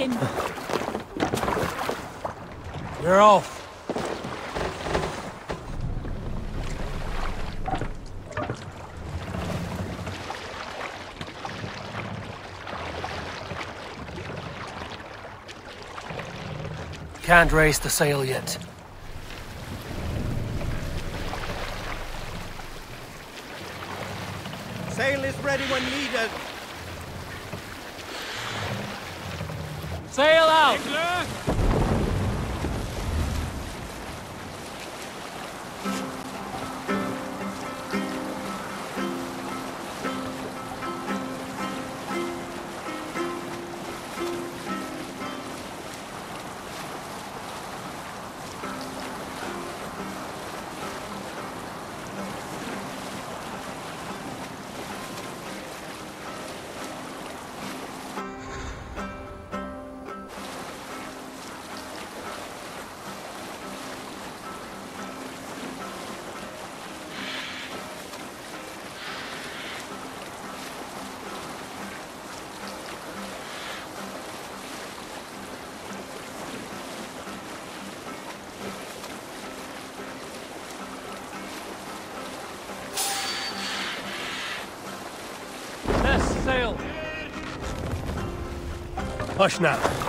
frækin. You're off. Can't raise the sail yet. Sail is ready when needed. Sail out! Hush ah! now.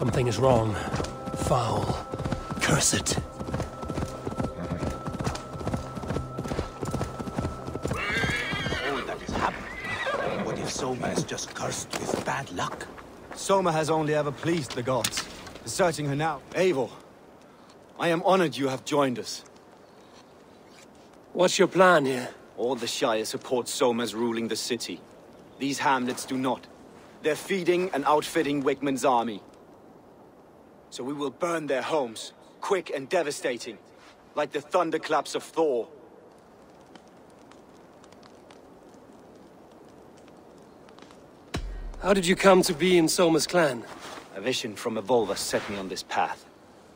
Something is wrong. Foul. Curse it. All that is happening. What if Soma is just cursed with bad luck? Soma has only ever pleased the gods. Deserting her now. Eivor, I am honored you have joined us. What's your plan here? All the Shire support Soma's ruling the city. These hamlets do not. They're feeding and outfitting Wigmund's army. So we will burn their homes, quick and devastating, like the thunderclaps of Thor. How did you come to be in Soma's clan? A vision from Evolva set me on this path.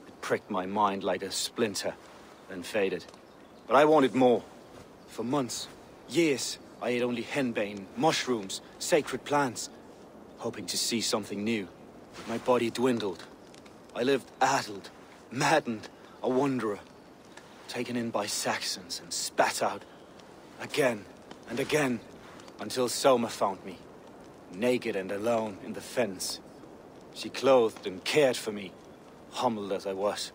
It pricked my mind like a splinter, then faded. But I wanted more. For months, years, I ate only henbane, mushrooms, sacred plants, hoping to see something new. But my body dwindled. I lived addled, maddened, a wanderer, taken in by Saxons and spat out again and again until Soma found me, naked and alone in the fence. She clothed and cared for me, humbled as I was.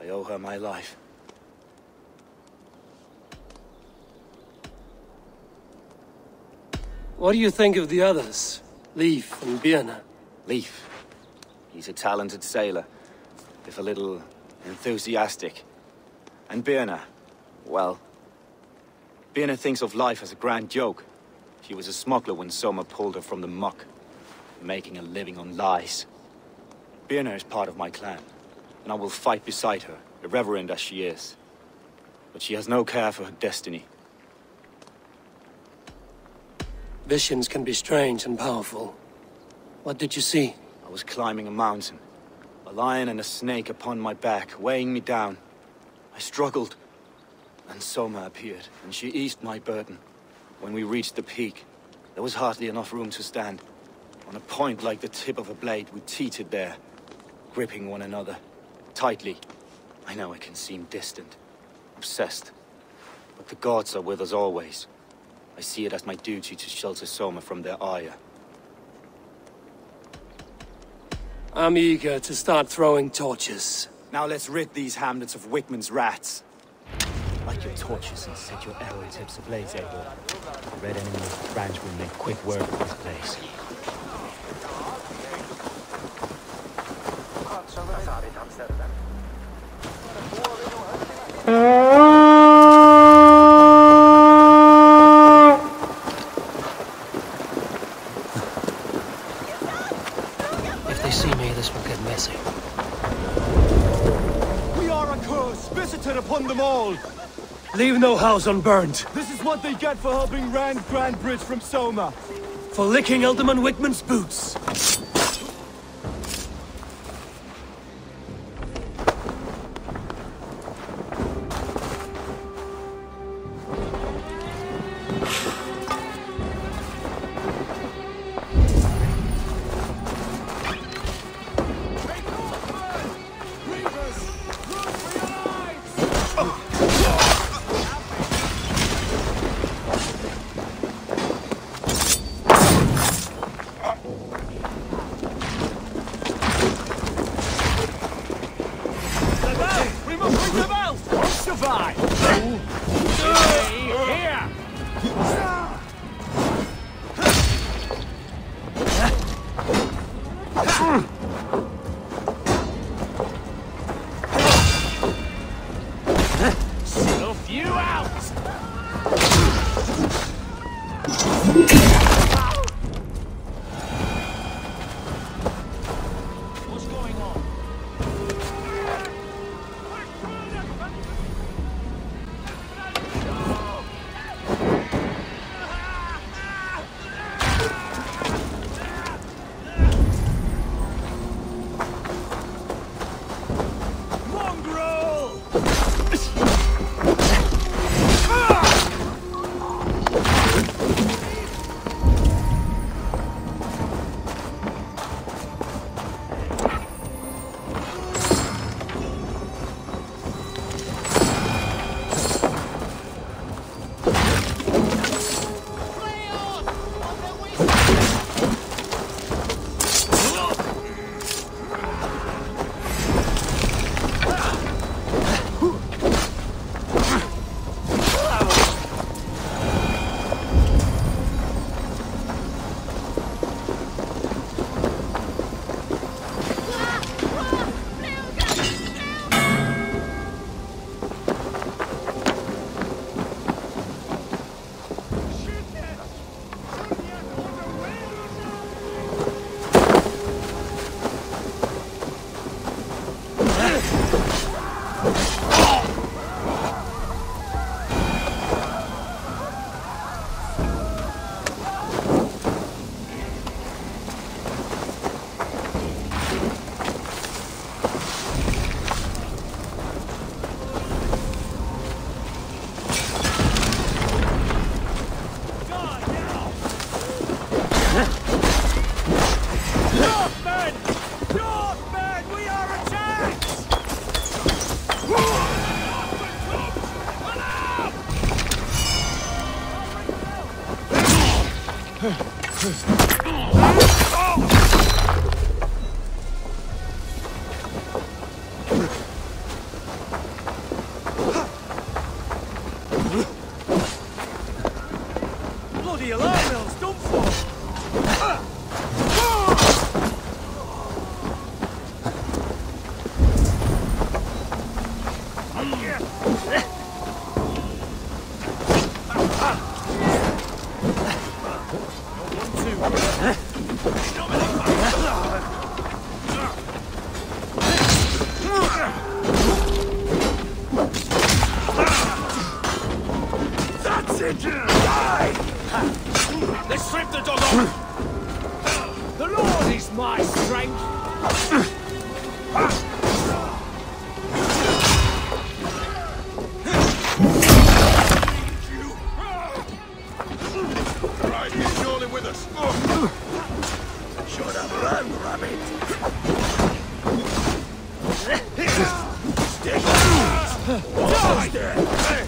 I owe her my life. What do you think of the others? Leif and Birna? Leif. He's a talented sailor, if a little enthusiastic. And Birna, well... Birna thinks of life as a grand joke. She was a smuggler when Soma pulled her from the muck, making a living on lies. Birna is part of my clan, and I will fight beside her, irreverent as she is. But she has no care for her destiny. Visions can be strange and powerful. What did you see? I was climbing a mountain. Lion and a snake upon my back, weighing me down. I struggled. And Soma appeared, and she eased my burden. When we reached the peak, there was hardly enough room to stand. On a point like the tip of a blade, we teetered there, gripping one another, tightly. I know it can seem distant, obsessed. But the gods are with us always. I see it as my duty to shelter Soma from their ire. I'm eager to start throwing torches. Now let's rid these hamlets of Wigmund's rats. Light your torches and set your arrow tips ablaze, Eivor. The red enemy of the Branch will make quick work of this place. House unburned. This is what they get for helping Rand Grantebridge from Soma. For licking Ealdorman Wigmund's boots. Attacked! right there! Hey.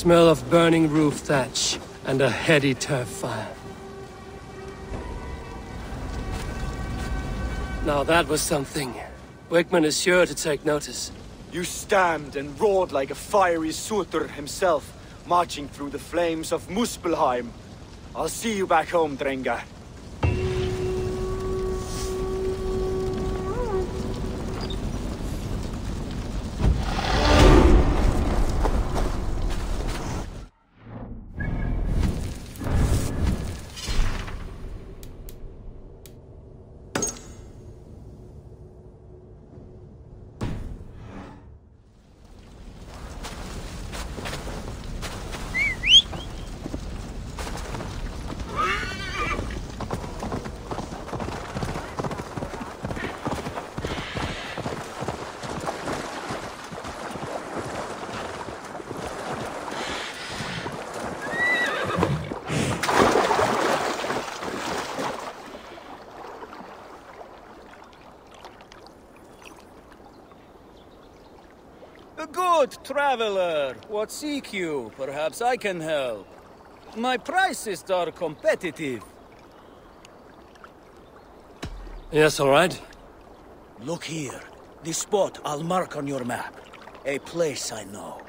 Smell of burning roof thatch and a heady turf fire. Now that was something. Wigmund is sure to take notice. You stamped and roared like a fiery Surtur himself, marching through the flames of Muspelheim. I'll see you back home, Drengr. A good traveler. What seek you? Perhaps I can help. My prices are competitive. Yes, all right. Look here. This spot I'll mark on your map. A place I know.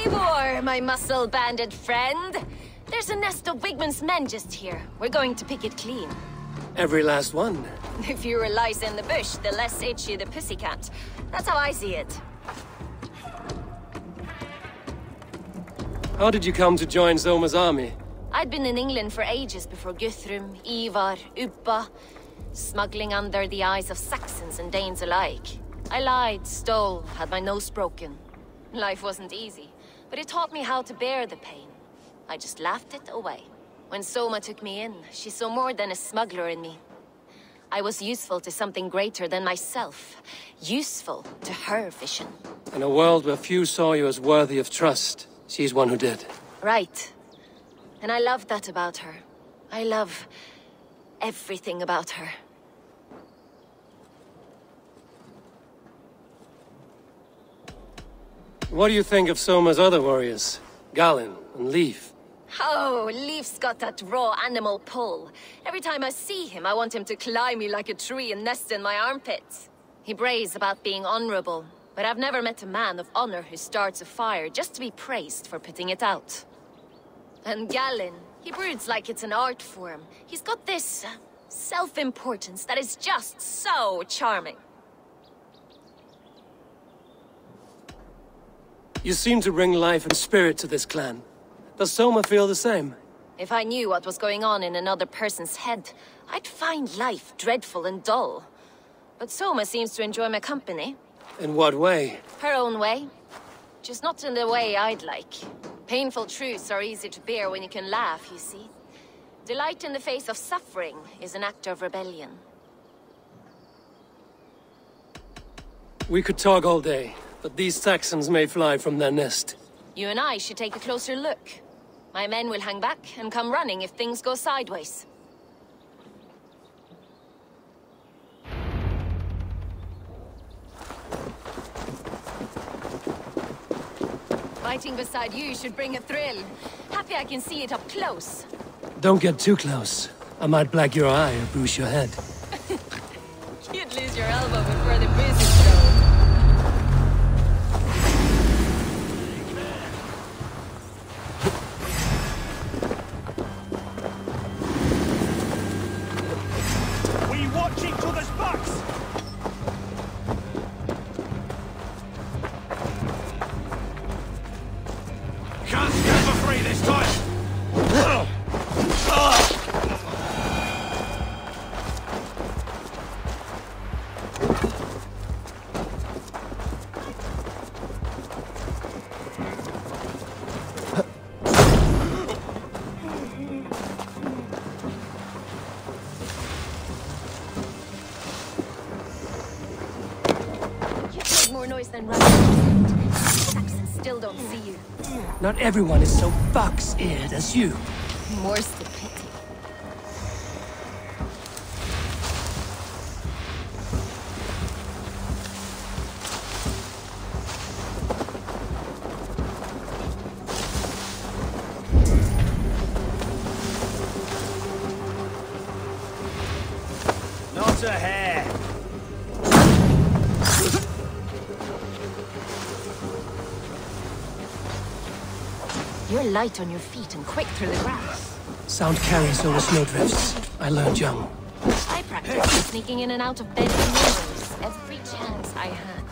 Eivor, my muscle-banded friend. There's a nest of Wigmund's men just here. We're going to pick it clean. Every last one. The fewer lies in the bush, the less itchy the pussycat. That's how I see it. How did you come to join Soma's army? I'd been in England for ages before Guthrum, Ivar, Ubba, smuggling under the eyes of Saxons and Danes alike. I lied, stole, had my nose broken. Life wasn't easy, but it taught me how to bear the pain. I just laughed it away. When Soma took me in, she saw more than a smuggler in me. I was useful to something greater than myself. Useful to her vision. In a world where few saw you as worthy of trust, she's one who did. Right. And I love that about her. I love everything about her. What do you think of Soma's other warriors? Galinn and Leif? Oh, Leif's got that raw animal pull. Every time I see him, I want him to climb me like a tree and nest in my armpits. He brays about being honorable, but I've never met a man of honor who starts a fire just to be praised for putting it out. And Galinn, he broods like it's an art form. He's got this uh, self-importance that is just so charming. You seem to bring life and spirit to this clan. Does Soma feel the same? If I knew what was going on in another person's head, I'd find life dreadful and dull. But Soma seems to enjoy my company. In what way? Her own way. Just not in the way I'd like. Painful truths are easy to bear when you can laugh, you see. Delight in the face of suffering is an act of rebellion. We could talk all day, but these Saxons may fly from their nest. You and I should take a closer look. My men will hang back and come running if things go sideways. Fighting beside you should bring a thrill. Happy I can see it up close. Don't get too close. I might black your eye or bruise your head. You'd lose your elbow before the bruises go. We watch each everyone is so fox-eared as you. More's light on your feet and quick through the grass. Sound carries over snowdrifts. I learned young. I practiced sneaking in and out of beds and windows every chance I had.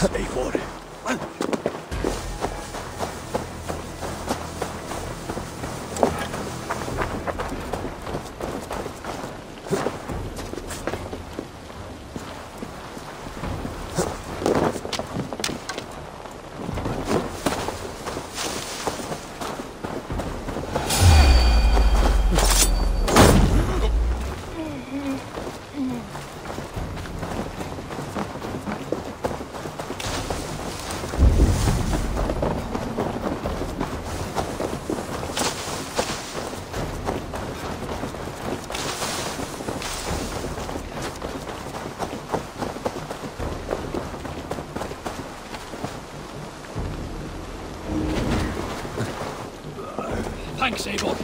My thanks, Eivor. Thanks, Eivor.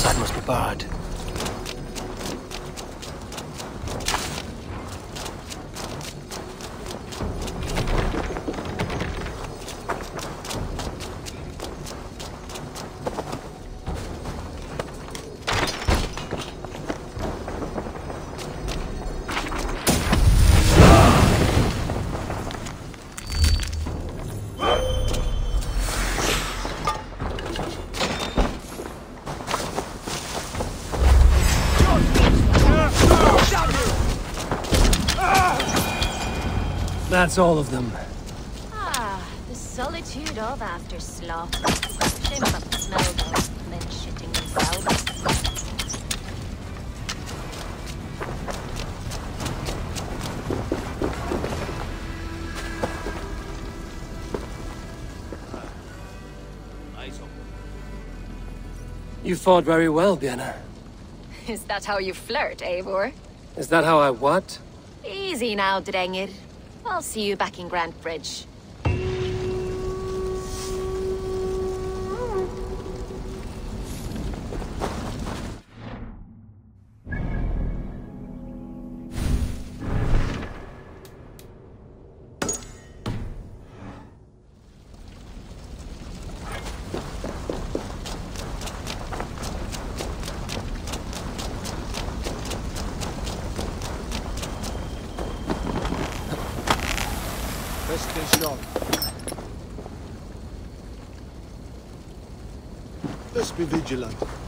Side must be barred. That's all of them. Ah, the solitude of after slaughter. Shame about the smell though. Men shitting themselves. You fought very well, Birna. Is that how you flirt, Eivor? Is that how I what? Easy now, Drengir. I'll see you back in Grantebridge. Rest. Let's be vigilant.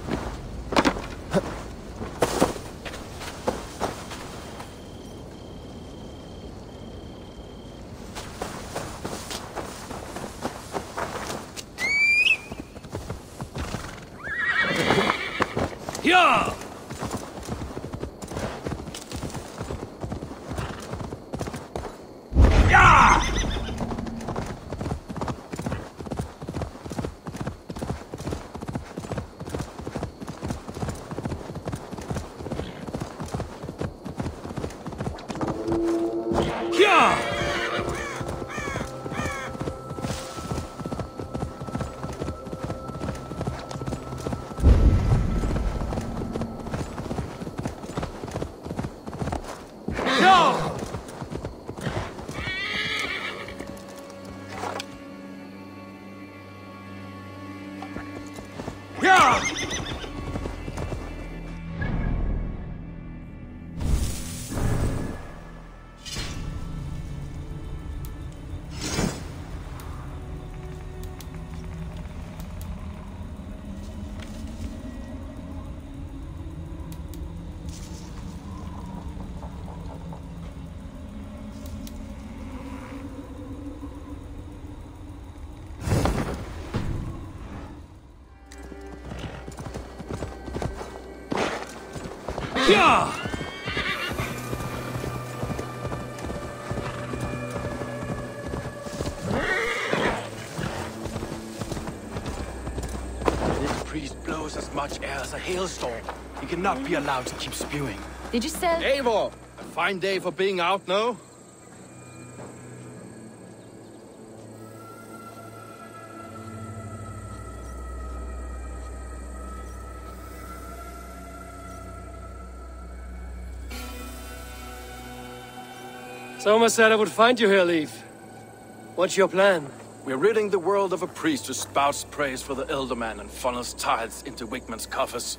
Hailstorm. He cannot be allowed to keep spewing. Did you sell? Eivor! A fine day for being out, no? Soma said I would find you here, Leif. What's your plan? We're ridding the world of a priest who spouts praise for the Ealdorman and funnels tithes into Wigmund's coffers.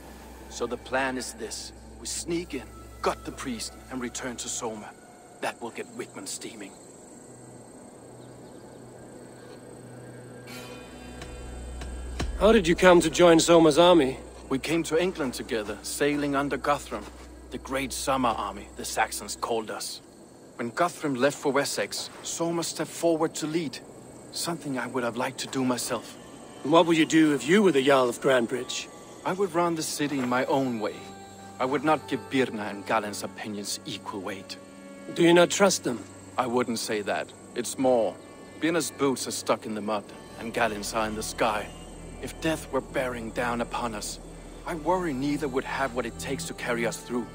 So the plan is this. We sneak in, gut the priest, and return to Soma. That will get Wigmund steaming. How did you come to join Soma's army? We came to England together, sailing under Guthrum. The Great Summer Army, the Saxons called us. When Guthrum left for Wessex, Soma stepped forward to lead. Something I would have liked to do myself. What would you do if you were the Jarl of Grantebridge? I would run the city in my own way. I would not give Birna and Galinn's opinions equal weight. Do you not trust them? I wouldn't say that. It's more. Birna's boots are stuck in the mud, and Galinn's are in the sky. If death were bearing down upon us, I worry neither would have what it takes to carry us through.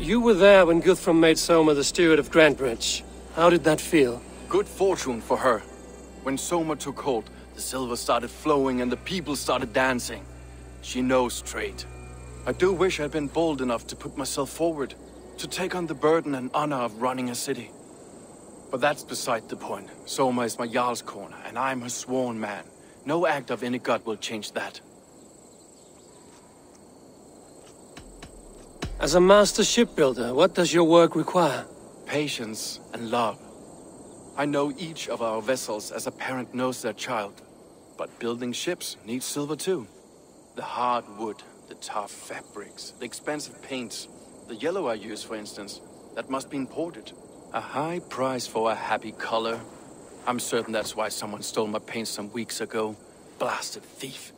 You were there when Guthrum made Soma the steward of Grantebridge. How did that feel? Good fortune for her. When Soma took hold, the silver started flowing and the people started dancing. She knows trade. I do wish I'd been bold enough to put myself forward, to take on the burden and honor of running a city. But that's beside the point. Soma is my Jarlskona, and I'm her sworn man. No act of any god will change that. As a master shipbuilder, what does your work require? Patience and love. I know each of our vessels as a parent knows their child. But building ships needs silver too. The hard wood, the tough fabrics, the expensive paints. The yellow I use, for instance, that must be imported. A high price for a happy color. I'm certain that's why someone stole my paint some weeks ago. Blasted thief.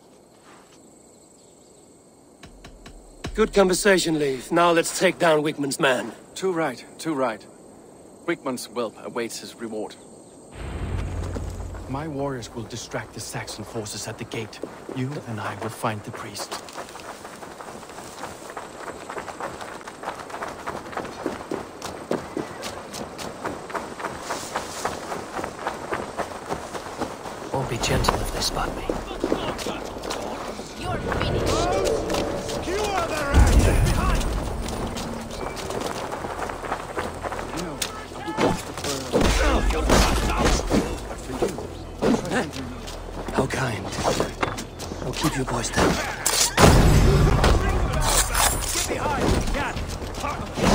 Good conversation, Leif. Now let's take down Wigmund's man. Too right, too right. Wigmund's whelp awaits his reward. My warriors will distract the Saxon forces at the gate. You and I will find the priest. Won't be gentle if they spot me. How kind. I'll keep you boys down. God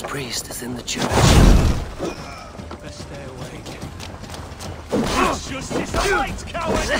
Wigmund's priest is in the church. Best stay awake. Awaits, coward!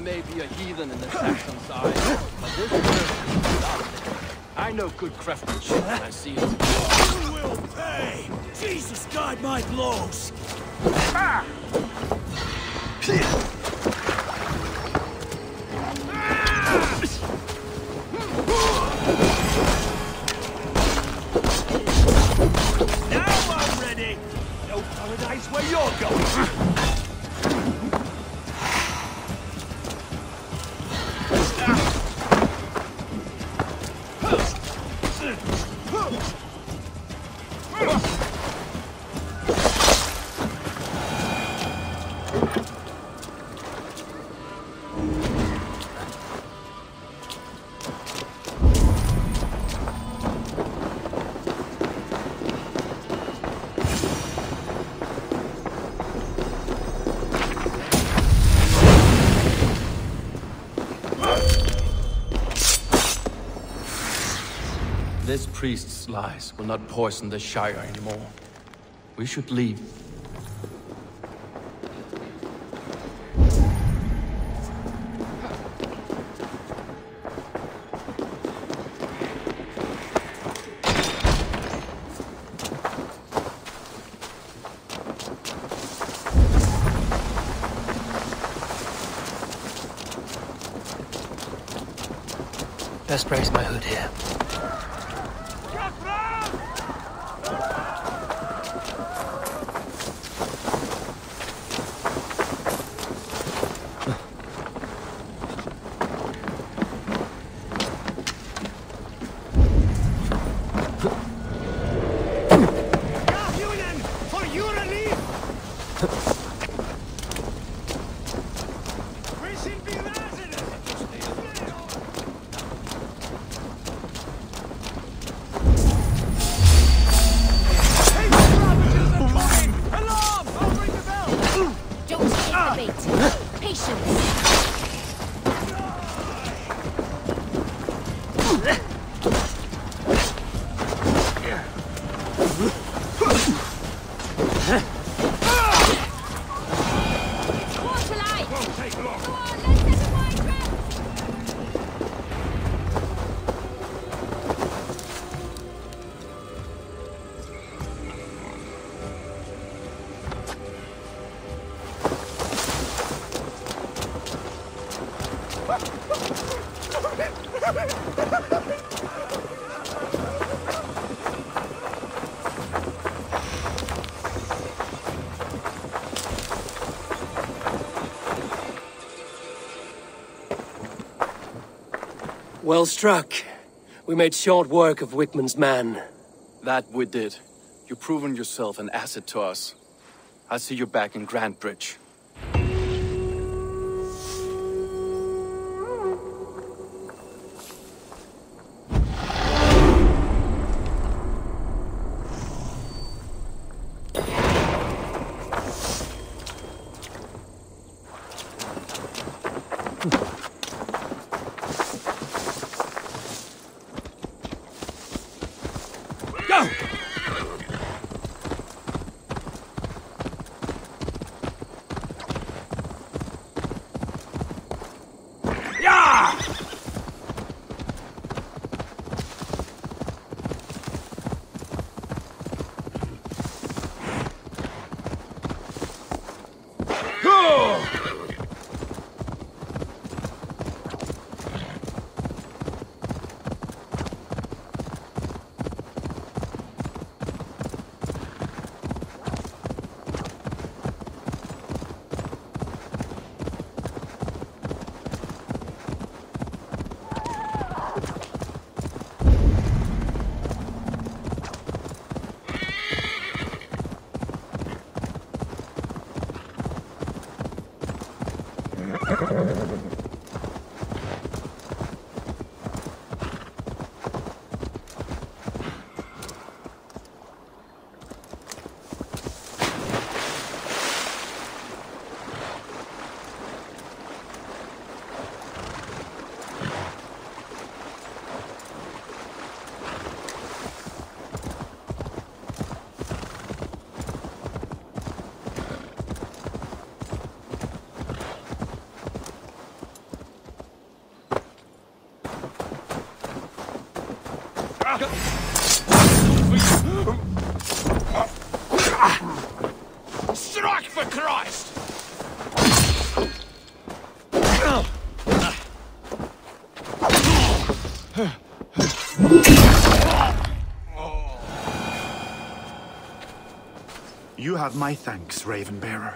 may be a heathen in the Saxon side, but this is I know good craftsmanship I see it. You will pay! Jesus guide my blows! Priest's lies will not poison the Shire anymore. We should leave. Well struck. We made short work of Wigmund's man. That we did. You've proven yourself an asset to us. I'll see you back in Grantebridge. Gracias. My thanks, Ravenbearer.